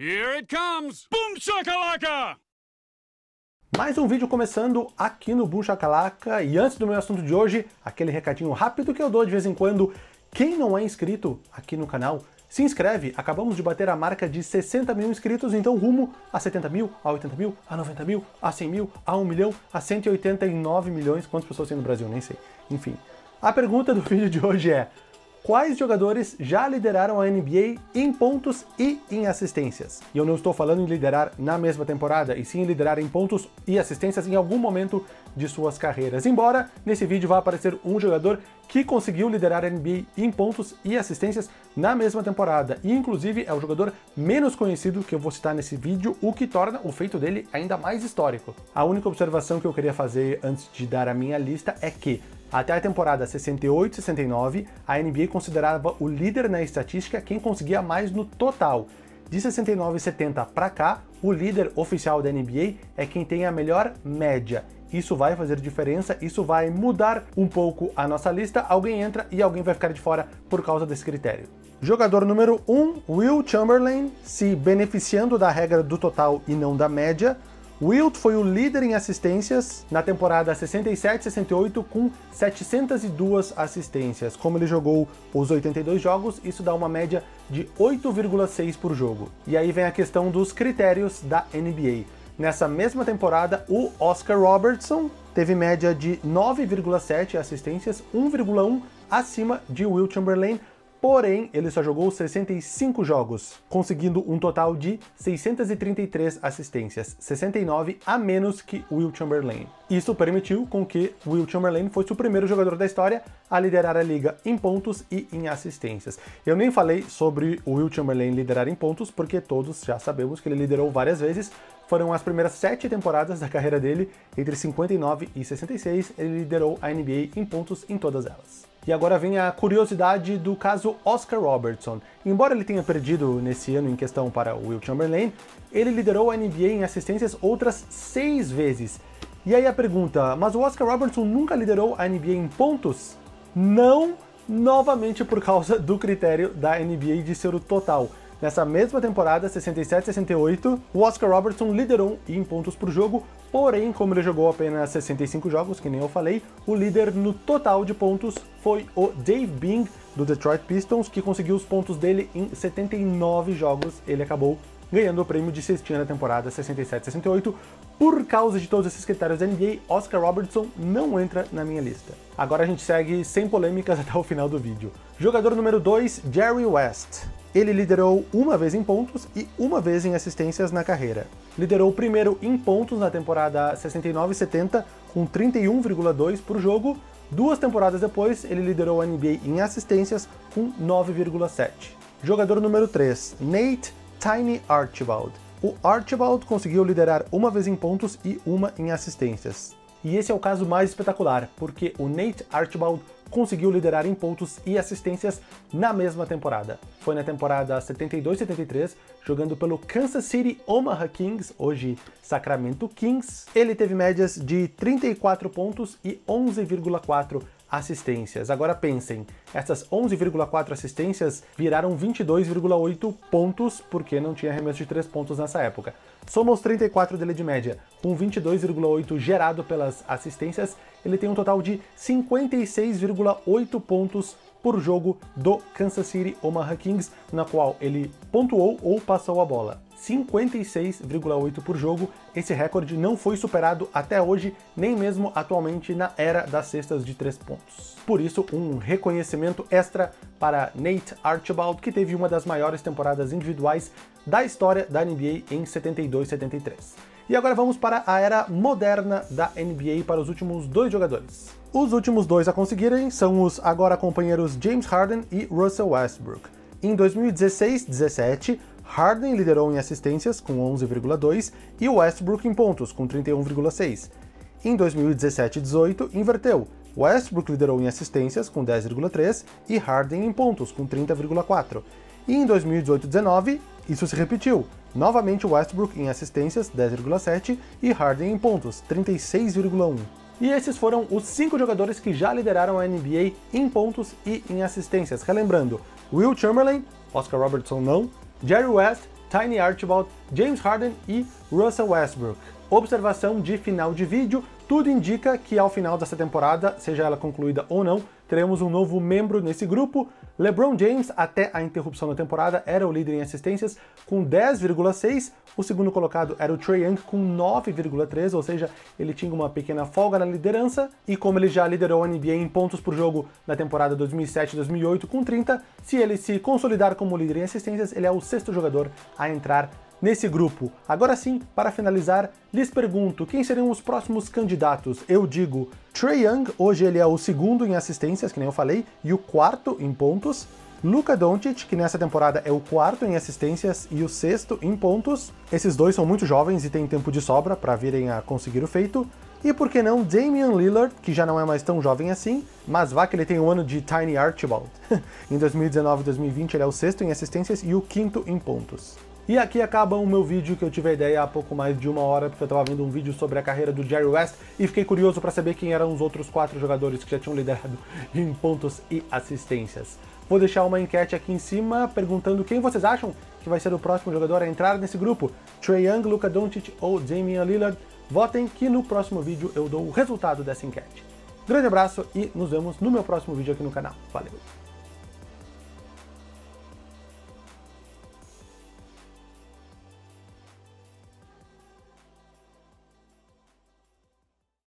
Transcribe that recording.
Here it comes! Boom shakalaka! Mais um vídeo começando aqui no Boom Shakalaka e antes do meu assunto de hoje, aquele recadinho rápido que eu dou de vez em quando. Quem não é inscrito aqui no canal, se inscreve, acabamos de bater a marca de 60 mil inscritos, então rumo a 70 mil, a 80 mil, a 90 mil, a 100 mil, a 1 milhão, a 189 milhões. Quantas pessoas tem no Brasil? Nem sei. Enfim. A pergunta do vídeo de hoje é: quais jogadores já lideraram a NBA em pontos e em assistências. E eu não estou falando em liderar na mesma temporada, e sim em liderar em pontos e assistências em algum momento de suas carreiras. Embora nesse vídeo vá aparecer um jogador que conseguiu liderar a NBA em pontos e assistências na mesma temporada, e inclusive é o jogador menos conhecido que eu vou citar nesse vídeo, o que torna o feito dele ainda mais histórico. A única observação que eu queria fazer antes de dar a minha lista é que até a temporada 68-69, a NBA considerava o líder na estatística quem conseguia mais no total. De 69 e 70 para cá, o líder oficial da NBA é quem tem a melhor média. Isso vai fazer diferença, isso vai mudar um pouco a nossa lista. Alguém entra e alguém vai ficar de fora por causa desse critério. Jogador número 1, um, Will Chamberlain, se beneficiando da regra do total e não da média. Wilt foi o líder em assistências na temporada 67-68 com 702 assistências. Como ele jogou os 82 jogos, isso dá uma média de 8,6 por jogo. E aí vem a questão dos critérios da NBA. Nessa mesma temporada, o Oscar Robertson teve média de 9,7 assistências, 1,1 acima de Will Chamberlain, porém ele só jogou 65 jogos, conseguindo um total de 633 assistências, 69 a menos que Will Chamberlain. Isso permitiu com que Will Chamberlain fosse o primeiro jogador da história a liderar a liga em pontos e em assistências. Eu nem falei sobre o Will Chamberlain liderar em pontos, porque todos já sabemos que ele liderou várias vezes, foram as primeiras sete temporadas da carreira dele, entre 59 e 66, ele liderou a NBA em pontos em todas elas. E agora vem a curiosidade do caso Oscar Robertson. Embora ele tenha perdido nesse ano em questão para Will Chamberlain, ele liderou a NBA em assistências outras seis vezes. E aí a pergunta, mas o Oscar Robertson nunca liderou a NBA em pontos? Não, novamente por causa do critério da NBA de ser o total. Nessa mesma temporada, 67-68, o Oscar Robertson liderou em pontos por jogo, porém, como ele jogou apenas 65 jogos, que nem eu falei, o líder no total de pontos foi o Dave Bing, do Detroit Pistons, que conseguiu os pontos dele em 79 jogos. Ele acabou ganhando o prêmio de cestinha na temporada 67-68. Por causa de todos esses critérios da NBA, Oscar Robertson não entra na minha lista. Agora a gente segue sem polêmicas até o final do vídeo. Jogador número 2, Jerry West. Ele liderou uma vez em pontos e uma vez em assistências na carreira. Liderou primeiro em pontos na temporada 69-70 com 31,2 por jogo. Duas temporadas depois, ele liderou a NBA em assistências com 9,7. Jogador número 3, Nate Tiny Archibald. O Archibald conseguiu liderar uma vez em pontos e uma em assistências. E esse é o caso mais espetacular, porque o Nate Archibald conseguiu liderar em pontos e assistências na mesma temporada. Foi na temporada 72-73, jogando pelo Kansas City Omaha Kings, hoje Sacramento Kings. Ele teve médias de 34 pontos e 11,4 assistências. Agora pensem, essas 11,4 assistências viraram 22,8 pontos porque não tinha arremesso de 3 pontos nessa época. Soma os 34 dele de média, com 22,8 gerado pelas assistências, ele tem um total de 56,8 pontos por jogo do Kansas City Omaha Kings, na qual ele pontuou ou passou a bola. 56,8 por jogo. Esse recorde não foi superado até hoje, nem mesmo atualmente na era das cestas de 3 pontos. Por isso, um reconhecimento extra para Nate Archibald, que teve uma das maiores temporadas individuais da história da NBA em 72-73. E agora vamos para a era moderna da NBA para os últimos dois jogadores. Os últimos dois a conseguirem são os agora companheiros James Harden e Russell Westbrook. Em 2016-17, Harden liderou em assistências com 11,2 e Westbrook em pontos com 31,6. Em 2017-18, inverteu. Westbrook liderou em assistências com 10,3 e Harden em pontos com 30,4. E em 2018-19, isso se repetiu. Novamente Westbrook em assistências 10,7 e Harden em pontos 36,1. E esses foram os cinco jogadores que já lideraram a NBA em pontos e em assistências. Relembrando, Will Chamberlain, Oscar Robertson não, Jerry West, Tiny Archibald, James Harden e Russell Westbrook. Observação de final de vídeo, tudo indica que ao final dessa temporada, seja ela concluída ou não, teremos um novo membro nesse grupo. LeBron James, até a interrupção da temporada, era o líder em assistências com 10,6. O segundo colocado era o Trae Young com 9,3, ou seja, ele tinha uma pequena folga na liderança. E como ele já liderou a NBA em pontos por jogo na temporada 2007-2008 com 30, se ele se consolidar como líder em assistências, ele é o sexto jogador a entrar nesse grupo. Agora sim, para finalizar, lhes pergunto quem seriam os próximos candidatos. Eu digo Trey Young, hoje ele é o segundo em assistências, que nem eu falei, e o quarto em pontos. Luka Doncic, que nessa temporada é o quarto em assistências e o sexto em pontos. Esses dois são muito jovens e têm tempo de sobra para virem a conseguir o feito. E por que não Damian Lillard, que já não é mais tão jovem assim, mas vá que ele tem o um ano de Tiny Archibald. em 2019 e 2020 ele é o sexto em assistências e o quinto em pontos. E aqui acaba o meu vídeo que eu tive a ideia há pouco mais de uma hora, porque eu estava vendo um vídeo sobre a carreira do Jerry West e fiquei curioso para saber quem eram os outros quatro jogadores que já tinham liderado em pontos e assistências. Vou deixar uma enquete aqui em cima perguntando quem vocês acham que vai ser o próximo jogador a entrar nesse grupo, Trey Young, Luka Doncic ou Damian Lillard. Votem que no próximo vídeo eu dou o resultado dessa enquete. Grande abraço e nos vemos no meu próximo vídeo aqui no canal. Valeu!